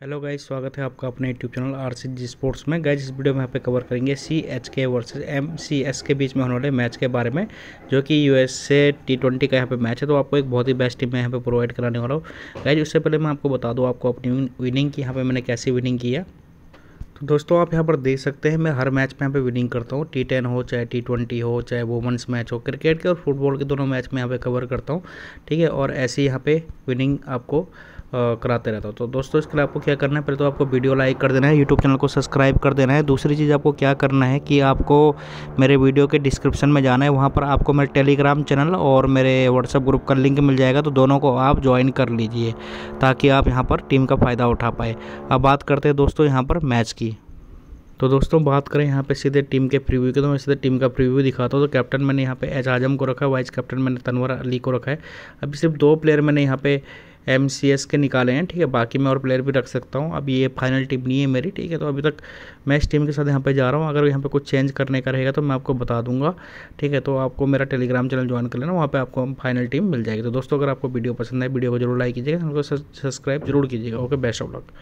Hello guys, स्वागत है आपका अपने YouTube channel R C G sports में। गाइस, इस वीडियो में यहाँ पे कवर करेंगे C H K versus M C S K बीच में होने वाले मैच के बारे में, जो कि यू एस से टी ट्वेंटी का यहाँ पे मैच है तो आपको एक बहुत ही बेस्ट टीम मैं यहाँ पे प्रोवाइड कराने वाला हूँ। गाइज़ उससे पहले मैं आपको बता दूँ, आपको अपनी विनिंग की यहाँ पर मैंने कैसी विनिंग की है। तो दोस्तों, आप यहाँ पर देख सकते हैं, मैं हर मैच में यहाँ पे विनिंग करता हूँ टी टेन हो, चाहे टी ट्वेंटी हो, चाहे वुमेंस मैच हो क्रिकेट के और फुटबॉल के दोनों मैच में यहाँ पे कवर करता हूँ, ठीक है? और ऐसी यहाँ पे विनिंग आपको कराते रहता हूँ। तो दोस्तों, इसके लिए आपको क्या करना है? पहले तो आपको वीडियो लाइक कर देना है, यूट्यूब चैनल को सब्सक्राइब कर देना है। दूसरी चीज़ आपको क्या करना है कि आपको मेरे वीडियो के डिस्क्रिप्शन में जाना है। वहाँ पर आपको मेरे टेलीग्राम चैनल और मेरे व्हाट्सअप ग्रुप का लिंक मिल जाएगा तो दोनों को आप ज्वाइन कर लीजिए, ताकि आप यहाँ पर टीम का फ़ायदा उठा पाए। अब बात करते हैं दोस्तों यहाँ पर मैच की। तो दोस्तों, बात करें यहाँ पे सीधे टीम के प्रीव्यू के तो मैं सीधे टीम का प्रीव्यू दिखाता हूँ। तो कैप्टन मैंने यहाँ पे एज आज़म को रखा है, वाइस कैप्टन मैंने तनवर अली को रखा है। अभी सिर्फ़ दो प्लेयर मैंने यहाँ पे एमसीएस के निकाले हैं, ठीक है? बाकी मैं और प्लेयर भी रख सकता हूँ। अब ये फाइनल टीम नहीं है मेरी, ठीक है? तो अभी तक मैं इस टीम के साथ यहाँ पे जा रहा हूँ। अगर यहाँ पे कुछ चेंज करने का रहेगा तो मैं आपको बता दूँगा, ठीक है? तो आपको मेरा टेलीग्राम चैनल ज्वाइन कर लेना, वहाँ पर आपको फाइनल टीम मिल जाएगी। तो दोस्तों, अगर आपको वीडियो पसंद है वीडियो को ज़रूर लाइक कीजिएगा सब्सक्राइब ज़रूर कीजिएगा। Okay best of luck